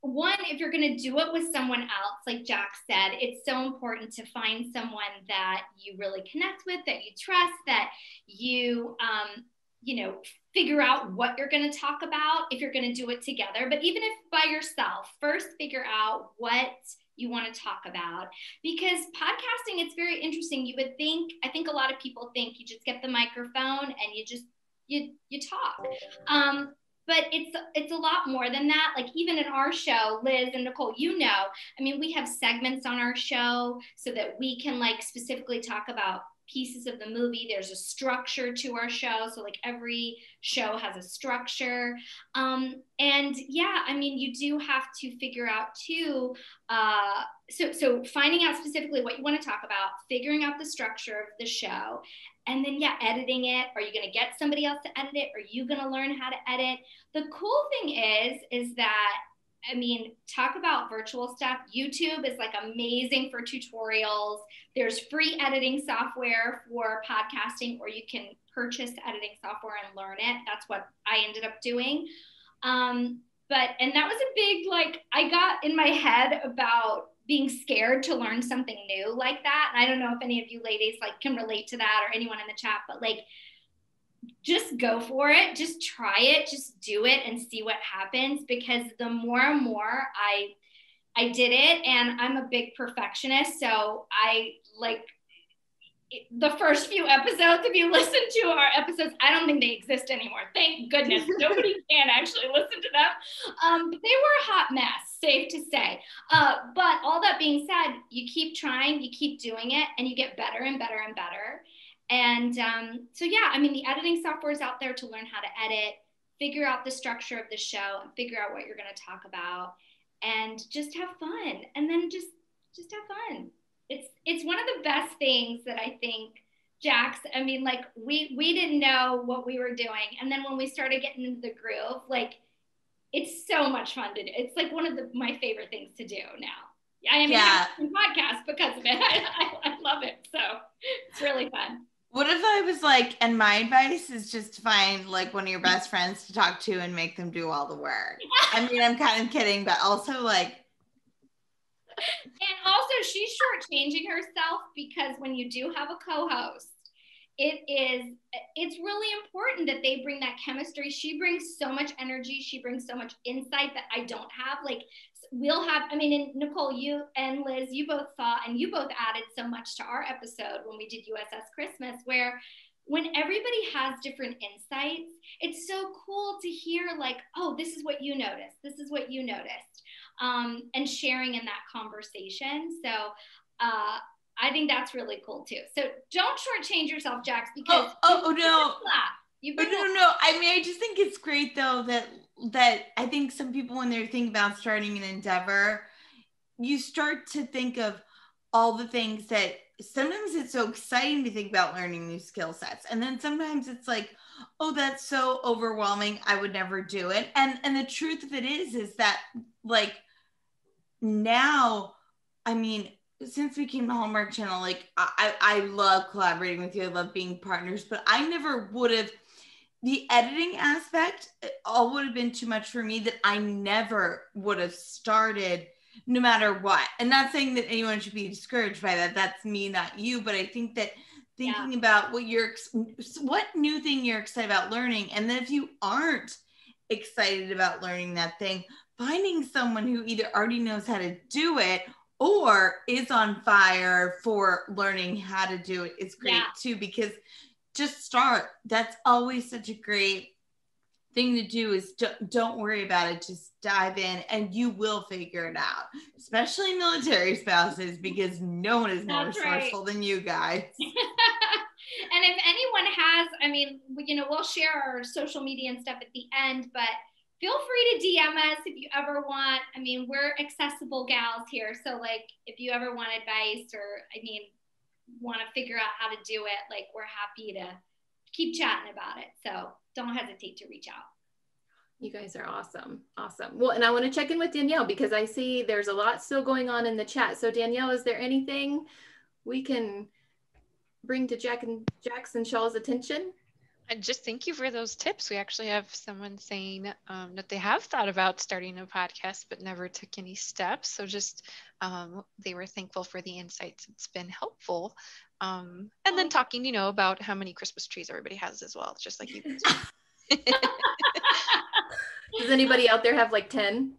one, if you're going to do it with someone else, like Jax said, it's so important to find someone that you really connect with, that you trust, that you, um, you know, figure out what you're going to talk about if you're going to do it together. But even if by yourself, first figure out what you want to talk about. Because podcasting it's very interesting. You would think i think a lot of people think you just get the microphone and you just you you talk. Um, but it's it's a lot more than that. Like even in our show liz and nicole you know i mean we have segments on our show so that we can like specifically talk about pieces of the movie. There's a structure to our show. So like every show has a structure. Um, and yeah i mean you do have to figure out too uh, so so finding out specifically what you want to talk about figuring out the structure of the show and then yeah editing it. Are you going to get somebody else to edit it? Are you going to learn how to edit? The cool thing is is that i mean talk about virtual stuff. Youtube is like amazing for tutorials. There's free editing software for podcasting or you can purchase editing software and learn it. That's what i ended up doing. Um, but and that was a big like i got in my head about being scared to learn something new like that. And i don't know if any of you ladies like can relate to that or anyone in the chat but like just go for it. Just try it. Just do it and see what happens because the more and more i i did it and i'm a big perfectionist so i like the first few episodes if you listen to our episodes i don't think they exist anymore. Thank goodness. Nobody can actually listen to them. Um, but they were a hot mess safe to say. Uh, but all that being said you keep trying you keep doing it and you get better and better and better and um, so yeah i mean the editing software is out there to learn how to edit figure out the structure of the show and figure out what you're going to talk about and just have fun and then just just have fun it's it's one of the best things that I think Jax, I mean, like we we didn't know what we were doing. And then when we started getting into the groove, like it's so much fun to do. It's like one of the, my favorite things to do now. I am Yeah. podcast because of it. I, I, I love it. So it's really fun. What if I was like, and my advice is just to find like one of your best friends to talk to and make them do all the work. I mean, I'm kind of kidding, but also like, And also, she's shortchanging herself because when you do have a co-host, it is it's really important that they bring that chemistry. She brings so much energy. She brings so much insight that I don't have. Like we'll have. I mean, and Nicole, you and Liz, you both saw, and you both added so much to our episode when we did USS Christmas, where when everybody has different insights, it's so cool to hear like, oh, this is what you noticed. This is what you noticed um, and sharing in that conversation. So uh, I think that's really cool too. So don't shortchange yourself, Jax, because oh, oh, you've no. Oh, been no, no. I mean, I just think it's great though that that I think some people when they're thinking about starting an endeavor, you start to think of all the things that sometimes it's so exciting to think about learning new skill sets, and then sometimes it's like, oh, that's so overwhelming. I would never do it. And and the truth of it is, is that like now, I mean, since we came to Hallmark Channel, like I I love collaborating with you. I love being partners, but I never would have the editing aspect all would have been too much for me that I never would have started no matter what. And not saying that anyone should be discouraged by that. That's me, not you. But I think that thinking yeah. about what you're, what new thing you're excited about learning. And then if you aren't excited about learning that thing, finding someone who either already knows how to do it or is on fire for learning how to do it is great yeah. too because just start that's always such a great thing to do is don't, don't worry about it just dive in and you will figure it out especially military spouses because no one is more that's resourceful right. than you guys and if anyone has i mean you know we'll share our social media and stuff at the end but feel free to DM us if you ever want. I mean, we're accessible gals here. So, like, if you ever want advice or, I mean, want to figure out how to do it, like, we're happy to keep chatting about it. So, don't hesitate to reach out. You guys are awesome. Awesome. Well, and I want to check in with Danielle because I see there's a lot still going on in the chat. So, Danielle, is there anything we can bring to Jack and Jackson Shaw's attention? And just thank you for those tips. We actually have someone saying um, that they have thought about starting a podcast but never took any steps. So just um, they were thankful for the insights. It's been helpful. Um, and then talking, you know, about how many Christmas trees everybody has as well, just like you. Does anybody out there have like 10?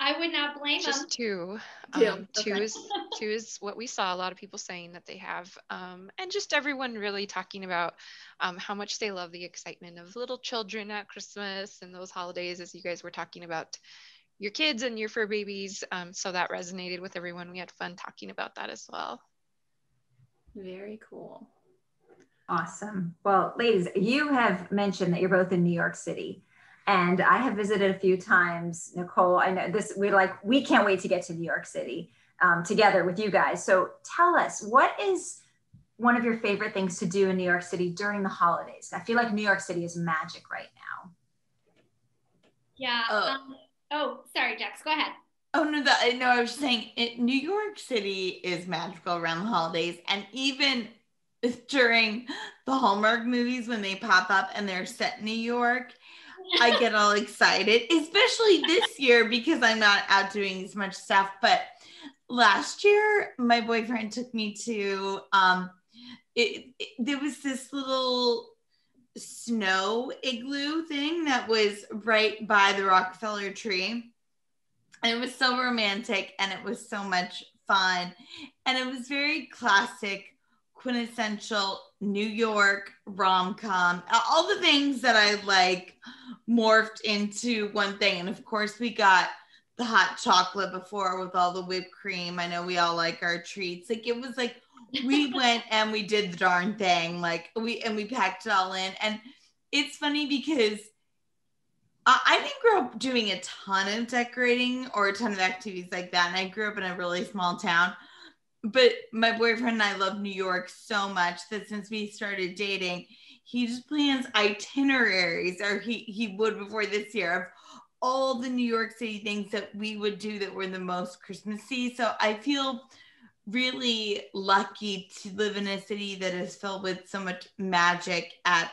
I would not blame Just them. two. Two. Um, two okay. is two is what we saw. A lot of people saying that they have, um, and just everyone really talking about um, how much they love the excitement of little children at Christmas and those holidays, as you guys were talking about your kids and your fur babies. Um, so that resonated with everyone. We had fun talking about that as well. Very cool. Awesome. Well, ladies, you have mentioned that you're both in New York City and I have visited a few times. Nicole, I know this. We like we can't wait to get to New York City um, together with you guys. So tell us what is one of your favorite things to do in New York City during the holidays? I feel like New York City is magic right now. Yeah. Oh, um, oh sorry, Jax. Go ahead. Oh no, that no, I was just saying it, New York City is magical around the holidays, and even during the Hallmark movies when they pop up and they're set in New York, I get all excited, especially this year because I'm not out doing as much stuff. But last year, my boyfriend took me to um, it, it, there was this little snow igloo thing that was right by the Rockefeller tree. And it was so romantic and it was so much fun. And it was very classic, quintessential New York rom com, all the things that I like morphed into one thing. And of course, we got the hot chocolate before with all the whipped cream. I know we all like our treats. Like it was like we went and we did the darn thing. Like we and we packed it all in. And it's funny because I didn't grow up doing a ton of decorating or a ton of activities like that. And I grew up in a really small town but my boyfriend and I love New York so much that since we started dating, he just plans itineraries, or he he would before this year of all the New York City things that we would do that were the most Christmassy. So I feel really lucky to live in a city that is filled with so much magic at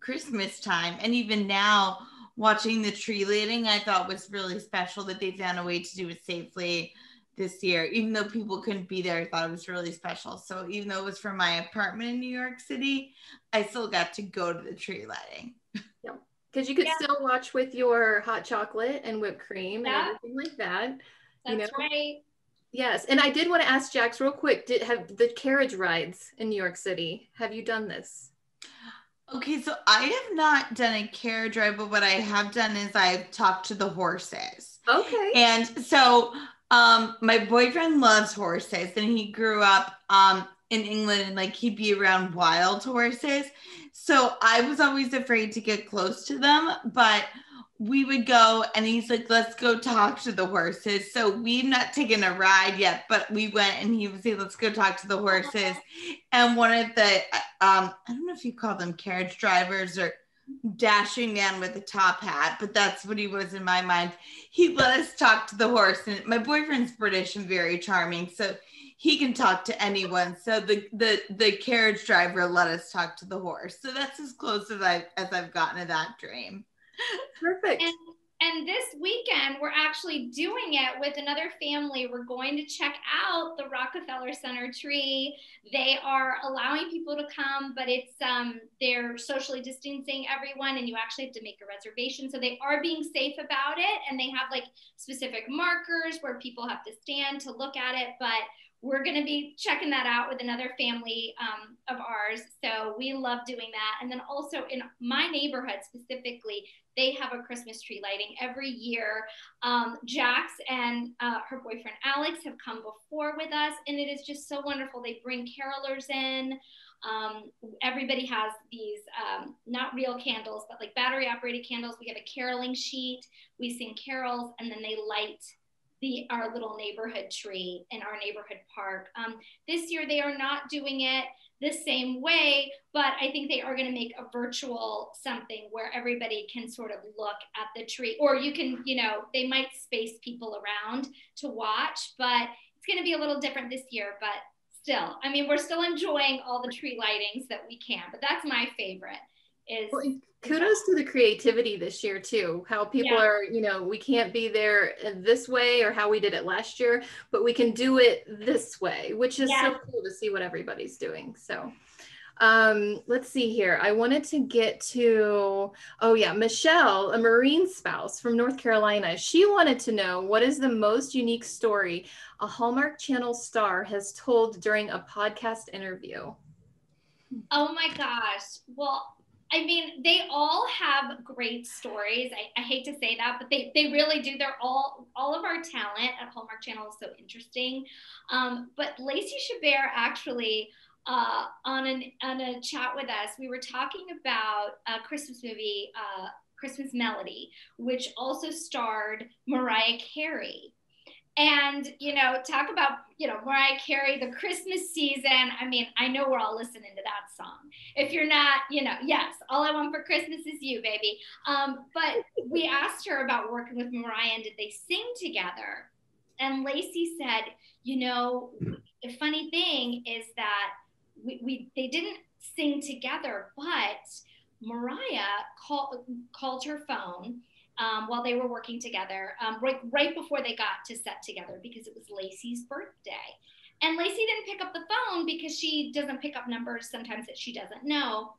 Christmas time. And even now, watching the tree lighting, I thought was really special that they found a way to do it safely this year, even though people couldn't be there. I thought it was really special. So even though it was from my apartment in New York City, I still got to go to the tree lighting. Yeah, because you could yeah. still watch with your hot chocolate and whipped cream yeah. and everything like that. That's you know? right. Yes, and I did want to ask Jax real quick. Did have the carriage rides in New York City? Have you done this? Okay, so I have not done a carriage ride, but what I have done is I've talked to the horses. Okay. And so um, my boyfriend loves horses and he grew up um in England and like he'd be around wild horses. So I was always afraid to get close to them, but we would go and he's like, let's go talk to the horses. So we've not taken a ride yet, but we went and he was like, let's go talk to the horses. And one of the, um, I don't know if you call them carriage drivers or dashing man with a top hat, but that's what he was in my mind. He let us talk to the horse, and my boyfriend's British and very charming, so he can talk to anyone. So the the the carriage driver let us talk to the horse. So that's as close as I as I've gotten to that dream. Perfect. And and this weekend, we're actually doing it with another family. We're going to check out the Rockefeller Center tree. They are allowing people to come, but it's um, they're socially distancing everyone, and you actually have to make a reservation. So they are being safe about it, and they have like specific markers where people have to stand to look at it. But we're going to be checking that out with another family um, of ours. So we love doing that. And then also in my neighborhood specifically, they have a Christmas tree lighting every year. Um, Jax and uh, her boyfriend Alex have come before with us, and it is just so wonderful. They bring carolers in. Um, everybody has these um, not real candles, but like battery operated candles. We have a caroling sheet. We sing carols, and then they light the our little neighborhood tree in our neighborhood park. Um, this year they are not doing it the same way, but I think they are going to make a virtual something where everybody can sort of look at the tree, or you can, you know, they might space people around to watch, but it's going to be a little different this year. But still, I mean, we're still enjoying all the tree lightings that we can, but that's my favorite. Is kudos to the creativity this year too how people Yeah. are you know we can't be there this way or how we did it last year but we can do it this way which is Yeah. so cool to see what everybody's doing so um let's see here i wanted to get to oh yeah michelle a marine spouse from north carolina she wanted to know what is the most unique story a hallmark channel star has told during a podcast interview Oh my gosh. Well, I mean, they all have great stories. I, I hate to say that, but they, they really do. They're all all of our talent at Hallmark Channel is so interesting. Um, but Lacey Chabert actually uh, on an on a chat with us, we were talking about a Christmas movie, uh, Christmas Melody, which also starred Mariah Carey. And you know, talk about you know Mariah Carey, the Christmas season. I mean, I know we're all listening to that song. If you're not, you know, yes, all I want for Christmas is you, baby. Um, but we asked her about working with Mariah and did they sing together? And Lacey said, you know, the funny thing is that we, we they didn't sing together, but Mariah call, called her phone um, while they were working together, um, right, right before they got to set together because it was Lacey's birthday. And Lacey didn't pick up the phone because she doesn't pick up numbers sometimes that she doesn't know.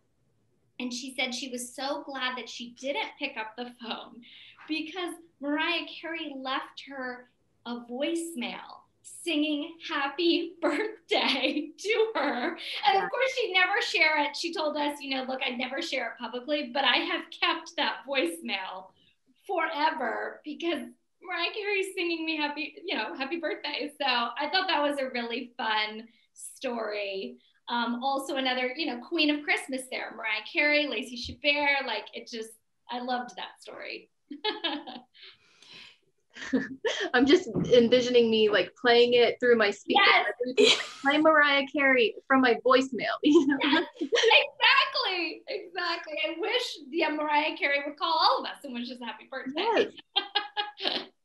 And she said she was so glad that she didn't pick up the phone because Mariah Carey left her a voicemail singing happy birthday to her. And of course, she'd never share it. She told us, you know, look, I'd never share it publicly, but I have kept that voicemail forever because Mariah Carey's singing me happy, you know, happy birthday. So I thought that was a really fun story. Um, also another, you know, Queen of Christmas there, Mariah Carey, Lacey Chabert, like it just, I loved that story. I'm just envisioning me like playing it through my speaker. Yes. Play Mariah Carey from my voicemail. You know? Exactly, exactly. I wish yeah, Mariah Carey would call all of us and wish us happy birthday. Yes.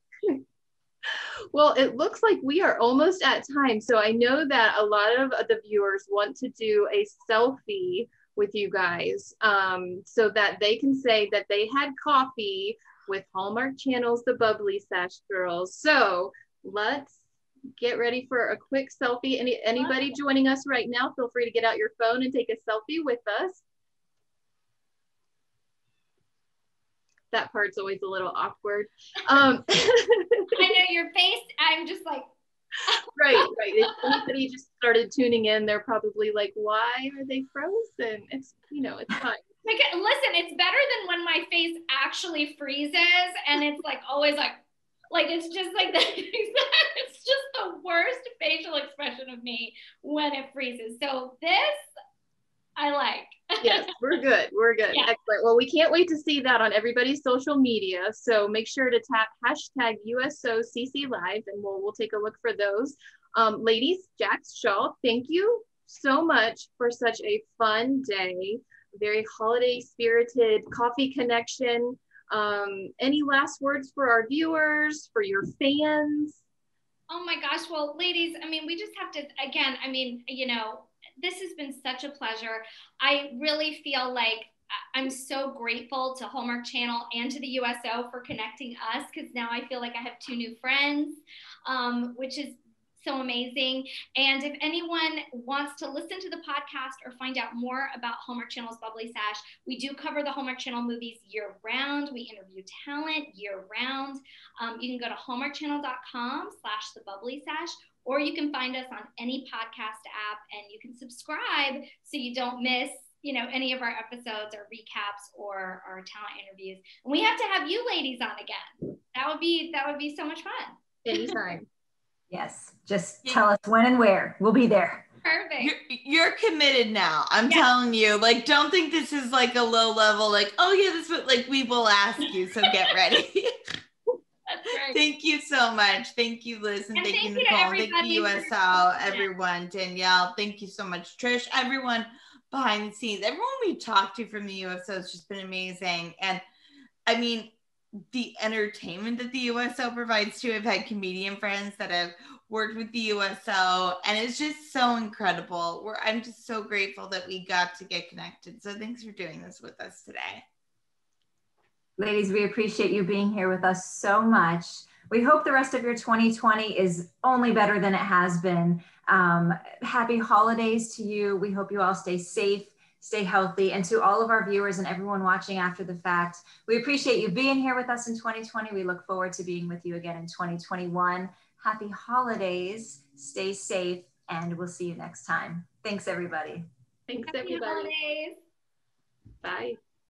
Well, it looks like we are almost at time. So I know that a lot of the viewers want to do a selfie with you guys um, so that they can say that they had coffee with Hallmark Channel's The Bubbly Sesh Girls. So let's get ready for a quick selfie. Any anybody joining us right now, feel free to get out your phone and take a selfie with us. That part's always a little awkward. Um, I know your face, I'm just like, right, right. If anybody just started tuning in, they're probably like, why are they frozen? It's, you know, it's fine. Like, listen, it's better than when my face actually freezes and it's like always like, like it's just like that. it's just the worst facial expression of me when it freezes. So this I like. Yes, we're good. We're good. Yeah. Excellent. Well, we can't wait to see that on everybody's social media. So make sure to tap hashtag USOCC Live and we'll, we'll take a look for those. Um, ladies, Jax Shaw, thank you so much for such a fun day, very holiday spirited coffee connection. Um, any last words for our viewers, for your fans? Oh my gosh. Well, ladies, I mean, we just have to, again, I mean, you know, this has been such a pleasure. I really feel like I'm so grateful to Hallmark Channel and to the USO for connecting us because now I feel like I have two new friends, um, which is so amazing. And if anyone wants to listen to the podcast or find out more about Hallmark Channel's Bubbly Sesh, we do cover the Hallmark Channel movies year round. We interview talent year round. Um, you can go to hallmarkchannel.com slash the bubbly sesh, or you can find us on any podcast app and you can subscribe so you don't miss you know any of our episodes or recaps or our talent interviews and we have to have you ladies on again that would be that would be so much fun anytime Yes. Just yeah. tell us when and where. We'll be there. Perfect. You're, you're committed now. I'm yeah. telling you. Like, don't think this is like a low level, like, oh yeah, this what like we will ask you. So get ready. Thank you so much. Thank you, Liz, and, and thank, thank, you, Nicole. Thank you, USO, everyone, Danielle. Thank you so much, Trish, everyone behind the scenes, everyone we talked to from the USO has just been amazing. And I mean, the entertainment that the USO provides too. I've had comedian friends that have worked with the USO, and it's just so incredible. We're, I'm just so grateful that we got to get connected. So thanks for doing this with us today. Ladies, we appreciate you being here with us so much. We hope the rest of your 2020 is only better than it has been. Um, happy holidays to you. We hope you all stay safe stay healthy. And to all of our viewers and everyone watching after the fact, we appreciate you being here with us in 2020. We look forward to being with you again in 2021. Happy holidays, stay safe, and we'll see you next time. Thanks, everybody. Thanks, everybody. Bye.